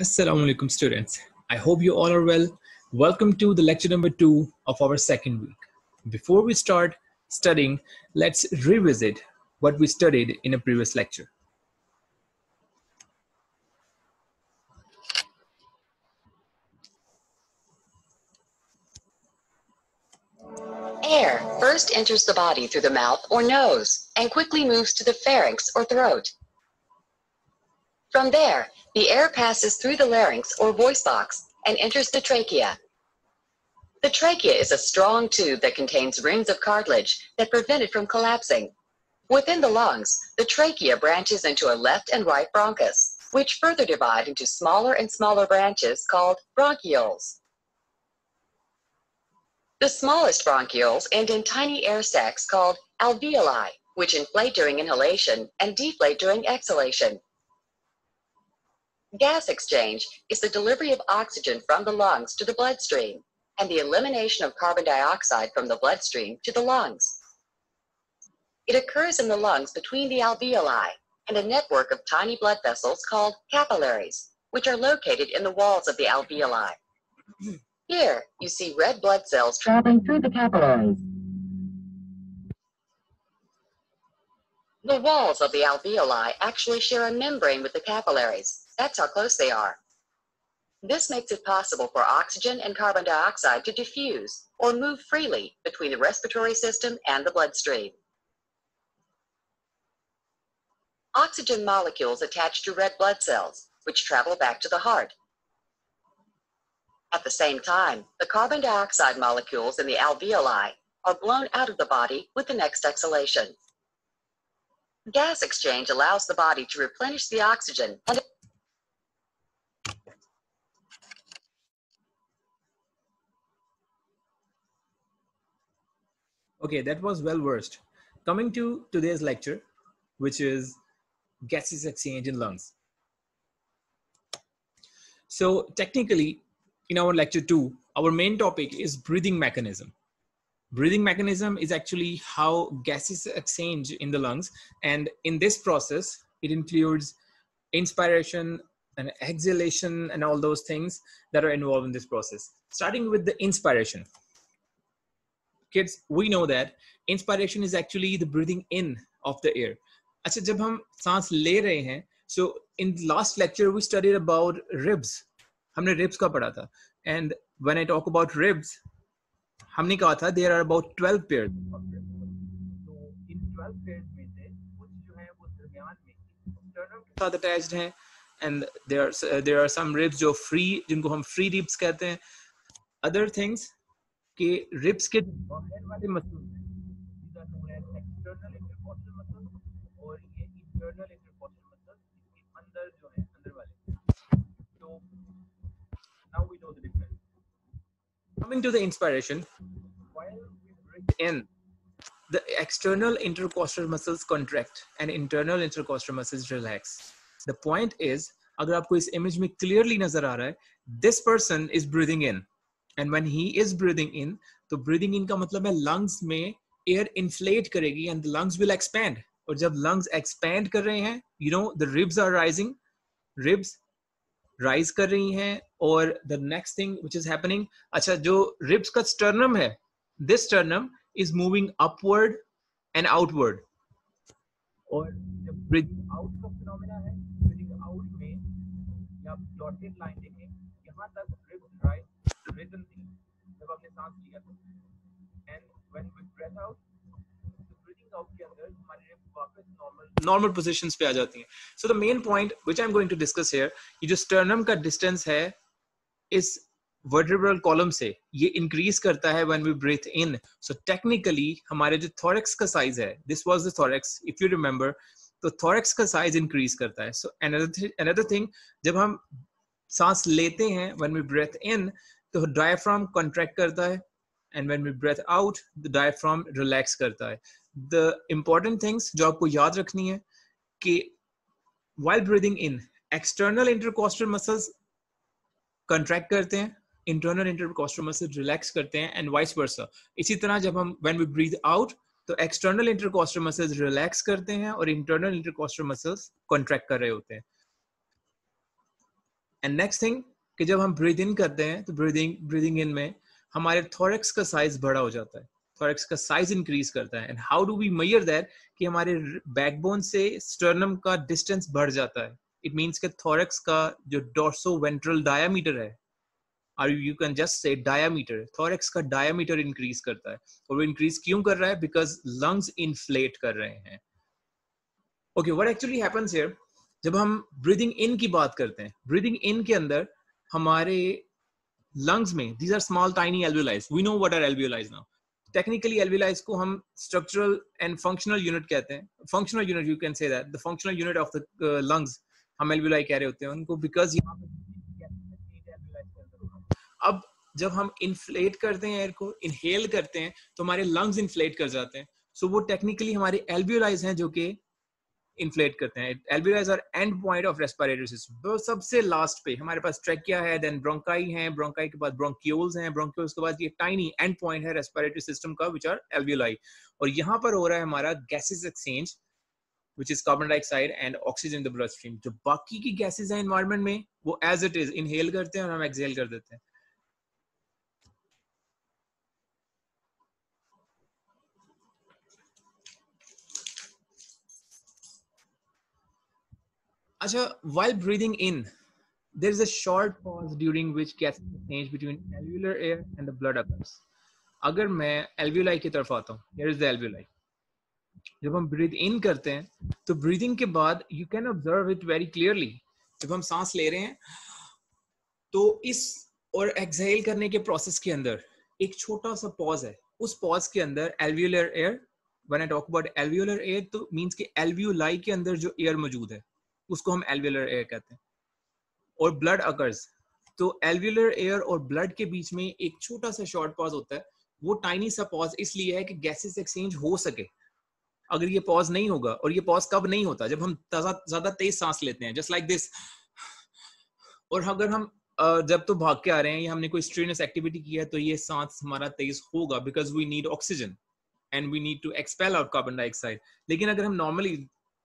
Assalamu alaikum students. I hope you all are well. Welcome to the lecture number two of our second week. Before we start studying, let's revisit what we studied in a previous lecture. Air first enters the body through the mouth or nose and quickly moves to the pharynx or throat. From there, the air passes through the larynx or voice box and enters the trachea. The trachea is a strong tube that contains rings of cartilage that prevent it from collapsing. Within the lungs, the trachea branches into a left and right bronchus, which further divide into smaller and smaller branches called bronchioles. The smallest bronchioles end in tiny air sacs called alveoli, which inflate during inhalation and deflate during exhalation. Gas exchange is the delivery of oxygen from the lungs to the bloodstream and the elimination of carbon dioxide from the bloodstream to the lungs. It occurs in the lungs between the alveoli and a network of tiny blood vessels called capillaries, which are located in the walls of the alveoli. Here, you see red blood cells traveling through the capillaries. The walls of the alveoli actually share a membrane with the capillaries. That's how close they are. This makes it possible for oxygen and carbon dioxide to diffuse or move freely between the respiratory system and the bloodstream. Oxygen molecules attach to red blood cells, which travel back to the heart. At the same time, the carbon dioxide molecules in the alveoli are blown out of the body with the next exhalation. Gas exchange allows the body to replenish the oxygen and Okay, that was well versed. Coming to today's lecture, which is gases exchange in lungs. So technically, in our lecture two, our main topic is breathing mechanism. Breathing mechanism is actually how gases exchange in the lungs. And in this process, it includes inspiration and exhalation and all those things that are involved in this process. Starting with the inspiration. Kids, we know that inspiration is actually the breathing in of the air. अच्छा जब हम सांस ले रहे हैं so in last lecture we studied about ribs हमने ribs का पढ़ा था and when I talk about ribs हमने कहा था there are about 12 pairs of ribs so in 12 pairs में से कुछ जो है वो दरमियान में sternum के साथ attached हैं are uh, there are some ribs जो free जिनको हम free ribs कहते हैं other things कि ribs के बाहर वाले as external intercostal muscles और ये internal intercostal muscles इसके अंदर जो है अंदर वाले तो now we know the difference coming to the inspiration while we breathe in the external intercostal muscles contract and internal intercostal muscles relax the point is अगर आपको इस इमेज में क्लियरली नज़र आ रहा है this person is breathing in and when he is breathing in तो breathing in का मतलब है लंग्स में एयर इन्फ्लेट करेगी एंड लंग्स विल एक्सपैंड और जब लंग्स एक्सपैंड कर रहे हैं you know the ribs are rising ribs rise कर रही हैं और the next thing which is happening जो रिब्स का स्टर्नम है this sternum is moving upward and outward और आउट तक ब्रिदन नॉर्मल पोजिशन पे आ जाती है। So the main point which I am going to discuss here ये जो स्टर्नम का डिस्टेंस है, इस वर्ड्रेबल कॉलम से, ये इंक्रीज करता है when we breathe in so technically हमारे जो थोरेक्स का साइज़ है this was the thorax if you remember तो थोरेक्स का साइज़ इंक्रीज करता है। सो अनदर अनदर थिंग जब हम सांस लेते हैं वेन वी ब्रेथ इन तो डायफ्राम कॉन्ट्रैक्ट करता है and when we breathe out the diaphragm relax करता है। द इंपॉर्टेंट थिंग्स जो आपको याद रखनी है कि while breathing in external intercostal muscle contract करते हैं इंटरनल इंटरकोस्टल मसल रिलैक्स करते हैं एंड वाइस वर्सा इसी तरह जब हम वेन वी ब्रीद आउट तो एक्सटर्नल इंटरकोस्टल मसल रिलैक्स करते हैं और इंटरनल इंटरकोस्टल मसल कॉन्ट्रैक्ट कर रहे होते हैं। एंड नेक्स्ट थिंग कि जब हम ब्रीद इन करते हैं तो ब्रीदिंग ब्रीदिंग इन में हमारे थोरेक्स का साइज़ बड़ा हो जाता है। थोरेक्स का साइज़ इंक्रीज करता है। And how do we measure that कि हमारे बैकबोन से स्टर्नम का डिस्टेंस बढ़ जाता है। इट मीन्स कि थोरेक्स का जो डोर्सो वेंट्रल डायामीटर है और you can just say diameter thorax का डायामीटर इंक्रीज करता है। और वो इंक्रीज क्यों कर रहा है? बिकॉज़ लंग्स इन्फ्लेट कर रहे हैं। Okay what actually happens here जब हम ब्रीदिंग इन की बात करते हैं ब्रीदिंग इन के अंदर हमारे लंग्स में these are small tiny alveoli we know what are alveoli now technically alveoli को हम स्ट्रक्चरल एंड फंक्शनल यूनिट कहते हैं. Functional unit you can say that the functional unit of the lungs हम alveoli कह रहे होते हैं उनको बिकॉज़ यहाँ अब जब हम इन्फ्लेट करते हैं एयर को इनहेल करते हैं तो हमारे लंग्स इन्फ्लेट कर जाते हैं. सो so वो टेक्निकली हमारे एल्वियोलाइज हैं जो कि इन्फ्लेट करते हैं। Alveoli are end point of respiratory system तो सबसे लास्ट पे। हमारे पास ट्रेकिया है देन ब्रोंकाई है ब्रोंकाई के बाद ब्रोंकियोल्स हैं ब्रोंकियोल्स के बाद ये टाइनी एंड पॉइंट है रेस्पिरेटरी सिस्टम का विच आर एल्वियोलाई और यहाँ पर हो रहा है हमारा gases exchange which is carbon dioxide and oxygen in the bloodstream जो बाकी की गैसेस हैं एनवायरनमेंट में, वो एज इट इज़ इनहेल करते हैं और हम एक्सहेल कर देते हैं। While breathing in, there is a short pause during which gases exchange between alveolar air and the blood occurs. अगर मैं एल्वियोलाई की तरफ़ आता हूँ is the alveoli. जब हम ब्रीथ इन करते हैं तो ब्रीदिंग के बाद you can observe it very clearly जब हम सांस ले रहे हैं तो इस और एक्सहेल करने के प्रोसेस के अंदर एक छोटा सा पॉज है उस पॉज के अंदर alveolar air when I talk about alveolar air तो मींस कि एल्वियोलाई के अंदर जो एयर मौजूद है उसको हम एल्वियुलर एयर कहते हैं। और ब्लड अकर्स तो एल्वियुलर एयर और ब्लड के बीच में एक छोटा सा शॉर्ट पॉज होता है। वो टाइनी सा पॉज इसलिए है कि गैसेस एक्सचेंज हो सके। अगर ये पॉज नहीं होगा और ये पॉज कब नहीं होता? जब हम ज़्यादा तेज सांस लेते हैं जस्ट लाइक दिस और अगर हम जब तो भाग के आ रहे हैं, या हमने कोई स्ट्रेनस एक्टिविटी किया है तो ये सांस हमारा तेज होगा because we need oxygen and we need to expel out carbon dioxide लेकिन अगर हम नॉर्मली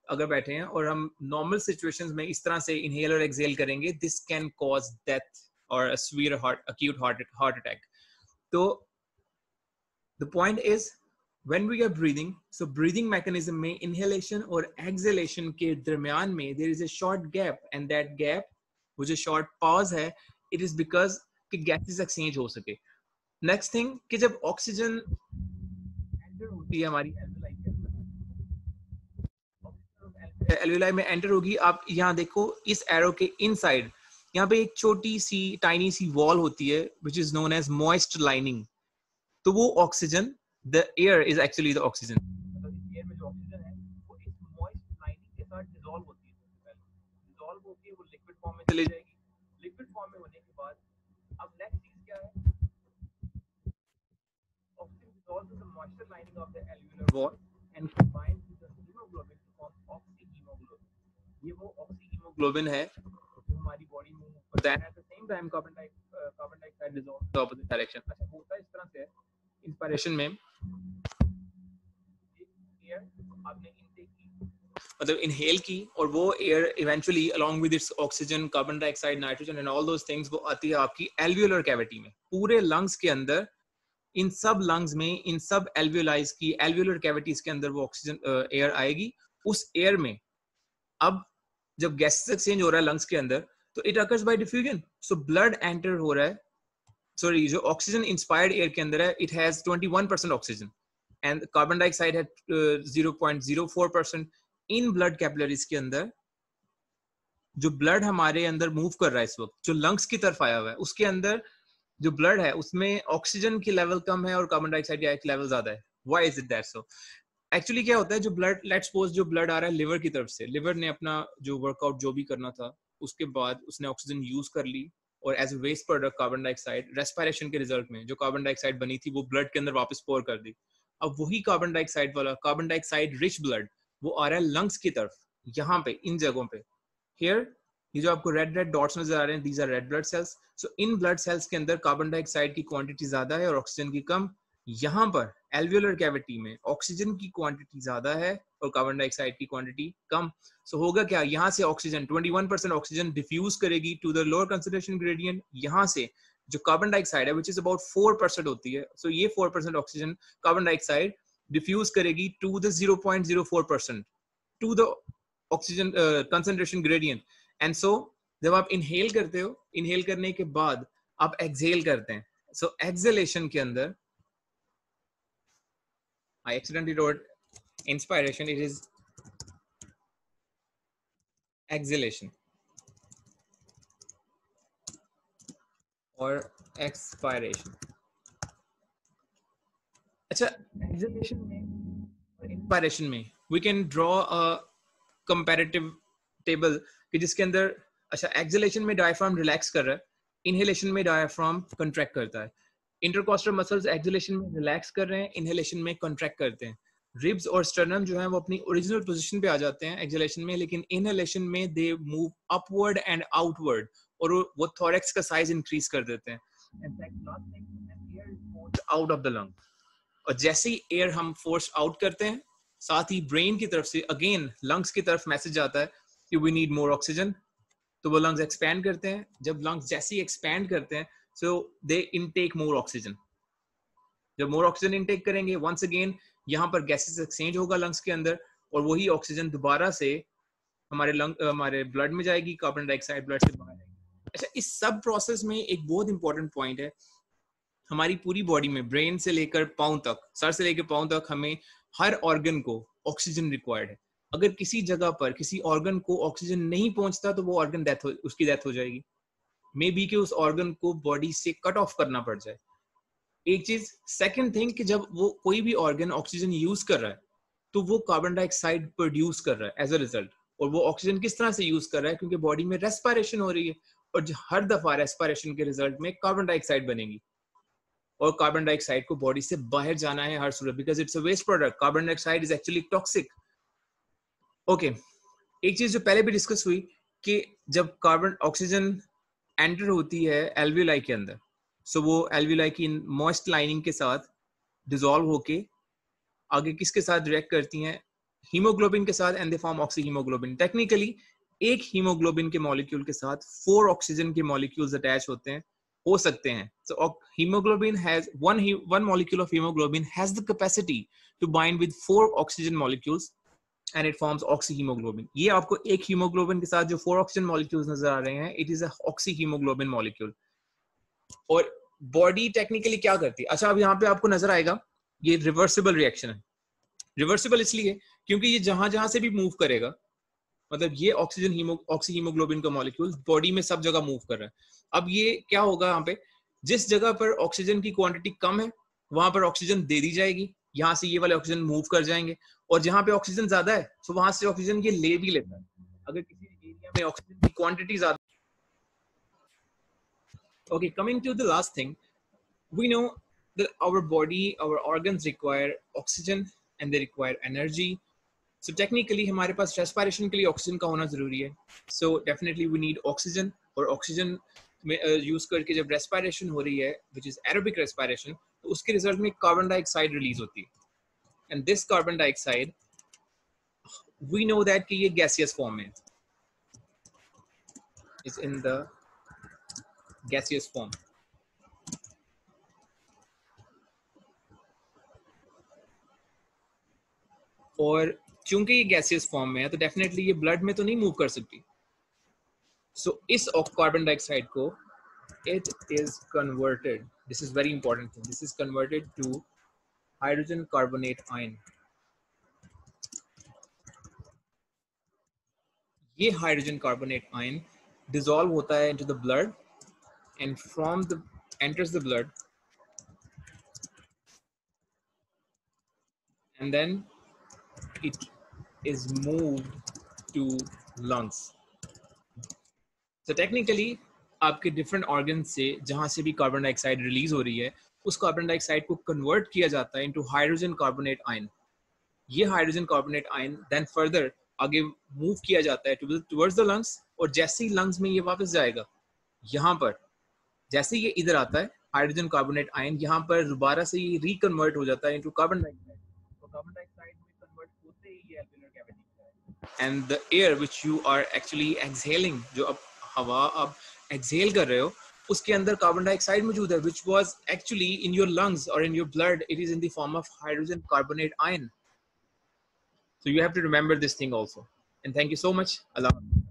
अगर बैठे हैं और हम नॉर्मल सिचुएशंस में इस तरह से इनहेल और एक्सहेल करेंगे दिस कैन कॉज डेथ और severe heart acute heart heart attack तो the point is when we are breathing so breathing mechanism में inhalation और exhalation के दरमियान में there is a short gap and that gap वो जो short pause है it is because कि gases exchange हो सके next thing कि जब oxygen enter होती है हमारी एल्विलाई में एंटर होगी। आप यहाँ देखो इस एरो के इनसाइड यहाँ पे एक छोटी सी टाइनी सी वॉल होती है which is known as moist lining तो वो oxygen the air is actually the oxygen चले जाएगी। लिक्विड फॉर्म में होने के बाद अब नेक्स्ट चीज़ क्या है? Oxygen dissolves in the moisture lining of the alveolar wall and combines ये वो ऑक्सीहीमोग्लोबिन है, जो हमारी बॉडी में है at the same time carbon carbon dioxide dissolve the opposite direction अच्छा होता इस तरह से में। आपने इनटेक की। मतलब इनहेल की, और वो air eventually along with its oxygen carbon dioxide nitrogen and all those things वो आती है आपकी एल्वियोलर कैविटी में। पूरे लंग्स के अंदर, इन सब लंग्स में, इन सब एल्वियोलाइज की एल्वियोलर कैविटीज के अंदर वो ऑक्सीजन एयर आएगी उस एयर में। अब जब गैसेस एक्सचेंज हो रहा है लंग्स के अंदर तो it occurs by diffusion so blood enter हो रहा है। सॉरी जो ऑक्सीजन इंस्पायर्ड एयर के अंदर है it has 21% oxygen and carbon dioxide है uh, 0.04% इन ब्लड कैपिलरीज के अंदर। जो ब्लड हमारे अंदर मूव कर रहा है इस वक्त जो लंग्स की तरफ़ आया हुआ है उसके अंदर जो ब्लड है उसमें ऑक्सीजन की लेवल कम है और कार्बन डाइऑक्साइड की लेवल ज़्यादा है। Why is it that so actually क्या होता है, जो ब्लड लेट सपोज़ जो ब्लड आ रहा है लिवर की तरफ़ से लिवर ने अपना जो वर्कआउट जो भी करना था, उसके बाद उसने ऑक्सीजन यूज़ कर ली और as a waste product carbon dioxide respiration के रिज़ल्ट में जो कार्बन डाइऑक्साइड बनी थी, वो ब्लड के अंदर वापस पोर कर दी। अब वही कार्बन डाइऑक्साइड वाला कार्बन डाइऑक्साइड रिच ब्लड वो आ रहा है लंग्स की तरफ़, यहाँ पे, इन जगहों पे। हेयर ये जो आपको रेड रेड डॉट्स नज़र आ रहे हैं these are red blood cells so in blood cells के अंदर कार्बन डाइऑक्साइड की क्वांटिटी ज़्यादा है और ऑक्सीजन की कम यहाँ पर एल्वियोलर कैविटी में ऑक्सीजन की क्वांटिटी ज़्यादा है और कार्बन डाइऑक्साइड की क्वांटिटी कम। सो so, होगा क्या? यहाँ से ऑक्सीजन 21 परसेंट ऑक्सीजन डिफ्यूज करेगी to the lower concentration gradient यहाँ से जो कार्बन डाइऑक्साइड है which is about four percent होती है सो so ये four percent oxygen carbon dioxide diffuse करेगी to the zero point zero four percent to the oxygen concentration gradient and so जब आप इनहेल करते हो इनहेल करने के बाद आप एक्सेल करते हैं। सो so, एक्सेलेशन के अंदर I accidentally wrote inspiration. It is exhalation or expiration. अच्छा exhalation में inspiration में we can draw a comparative table कि जिसके अंदर अच्छा एक्सलेशन में डायफ्राम रिलैक्स कर रहा है इनहेलेशन में डायफ्राम कंट्रैक्ट करता है इंटरकोस्टल मसल्स एक्सलेशन में रिलैक्स कर रहे हैं इनहेलेशन में कॉन्ट्रैक्ट करते हैं। रिब्स और स्टर्नम जो है, वो अपनी ओरिजिनल पोजीशन पे आ जाते हैं एक्सलेशन में, लेकिन इनहेलेशन में they move upward and outward और वो थोरेक्स का साइज़ इंक्रीज कर देते हैं। आउट ऑफ़ द लंग और जैसे ही एयर हम फोर्स आउट करते हैं, साथ ही ब्रेन की तरफ़ से अगेन लंग्स की तरफ़ मैसेज आता है कि वी नीड मोर ऑक्सीजन तो वो लंग्स एक्सपैंड करते हैं। जब लंग्स जैसे ही एक्सपैंड करते हैं सो दे इनटेक मोर ऑक्सीजन जब मोर ऑक्सीजन इनटेक करेंगे वंस अगेन यहाँ पर गैसेस एक्सचेंज होगा लंग्स के अंदर, और वही ऑक्सीजन दोबारा से हमारे लंग हमारे ब्लड में जाएगी कार्बन डाइऑक्साइड ब्लड से बाहर आएगी। अच्छा इस सब प्रोसेस में एक बहुत इंपॉर्टेंट पॉइंट है। हमारी पूरी बॉडी में ब्रेन से लेकर पाँव तक, सर से लेकर पाँव तक हमें हर ऑर्गन को ऑक्सीजन रिक्वायर्ड है। अगर किसी जगह पर किसी ऑर्गन को ऑक्सीजन नहीं पहुँचता तो वो ऑर्गन डेथ हो, उसकी डेथ हो जाएगी। मे बी कि उस ऑर्गन को बॉडी से कट ऑफ़ करना पड़ जाए। एक चीज़ सेकेंड थिंग कि जब वो कोई भी ऑर्गन ऑक्सीजन यूज़ कर रहा है तो वो कार्बन डाइऑक्साइड प्रोड्यूस कर रहा है एज अ रिज़ल्ट और वो ऑक्सीजन किस तरह से यूज़ कर रहा है? क्योंकि बॉडी में रेस्पायरेशन हो रही है और हर दफ़ा रेस्पायरेशन के रिज़ल्ट में कार्बन डाइऑक्साइड बनेगी। और कार्बन डाइऑक्साइड को बॉडी से बाहर जाना है हर सूरत because it's a waste product carbon dioxide is actually toxic okay एक चीज़ जो पहले भी डिस्कस हुई कि जब कार्बन ऑक्सीजन एंटर होती है एल्विलाई के अंदर। सो so, वो एल्विलाई की मॉइस्ट लाइनिंग के साथ डिजोल्व होके आगे किसके साथ रिएक्ट करती हैं? हीमोग्लोबिन के साथ and they form oxy haemoglobin technically एक हीमोग्लोबिन के मॉलिक्यूल के साथ फोर ऑक्सीजन के मॉलिक्यूल्स अटैच होते हैं हो सकते हैं। So haemoglobin has one one molecule of haemoglobin has the capacity to bind with four oxygen molecules and it forms oxyhaemoglobin ये आपको एक हीमोग्लोबिन के साथ जो फोर ऑक्सीजन मॉलिक्यूल्स नज़र आ रहे हैं इट इज़ ऑक्सीहीमोग्लोबिन मॉलिक्यूल और बॉडी टेक्निकली क्या करती है? अच्छा अब यहाँ पे आपको नज़र आएगा, ये रिवर्सिबल रिएक्शन है। रिवर्सिबल इसलिए क्योंकि ये जहाँ जहाँ से भी मूव करेगा मतलब ये ऑक्सीजन हीमो ऑक्सी हीमोग्लोबिन का मॉलिक्यूल बॉडी में सब जगह मूव कर रहा है। अब ये क्या होगा यहाँ पे? जिस जगह पर ऑक्सीजन की क्वांटिटी कम है, वहाँ पर ऑक्सीजन दे दी जाएगी। यहाँ से ये वाले ऑक्सीजन मूव कर जाएँगे। और जहाँ पे ऑक्सीजन ज़्यादा है तो वहाँ से ऑक्सीजन ये ले भी लेता है। अगर किसी एरिया में ऑक्सीजन की क्वांटिटी ज़्यादा okay coming to the last thing we know that our body our organs require oxygen and they require energy so technically हमारे पास रेस्पिरेशन के लिए ऑक्सीजन का होना ज़रूरी है। So definitely we need oxygen और ऑक्सीजन में यूज़ uh, करके जब रेस्पिरेशन हो रही है विच इज़ एरोबिक रेस्पिरेशन तो उसके रिज़ल्ट में कार्बन डाइऑक्साइड रिलीज़ होती है। And this carbon dioxide we know that कि ये गैसियस फॉर्म में is in the gaseous form और चूँकि ये गैसियस फॉर्म में है तो डेफिनेटली ये ब्लड में तो नहीं मूव कर सकती। सो so, इस कार्बन डाइऑक्साइड को it is converted this is very important thing this is converted to hydrogen carbonate ion ये हाइड्रोजन कार्बोनेट आयन डिसॉल्व होता है into the blood and from the enters the blood and then it is moved to lungs so technically आपके different organ से जहां से भी carbon dioxide release हो रही है उस कार्बन डाइऑक्साइड को कन्वर्ट किया जाता है इनटू हाइड्रोजन कार्बोनेट आयन ये hydrogen carbonate ion then further आगे मूव किया जाता है टुवर्ड्स द लंग्स और जैसे ही लंग्स में ये वापस जाएगा, यहाँ पर, जैसे ये इधर आता है हाइड्रोजन कार्बोनेट आयन यहाँ पर दोबारा से ये रिकन्वर्ट हो जाता है इनटू कार्बन डाइऑक्साइड तो कार्बन डाइऑक्साइड में कन्वर्ट होते ही alveolar cavity and the air which you are actually exhaling, जो अब हवा अब exhale कर रहे हो उसके अंदर कार्बन डाइऑक्साइड मौजूद है which was actually in your lungs और in your blood it is in terms of hydrogen carbonate ion so you have to remember this thing also and thank you so much Allah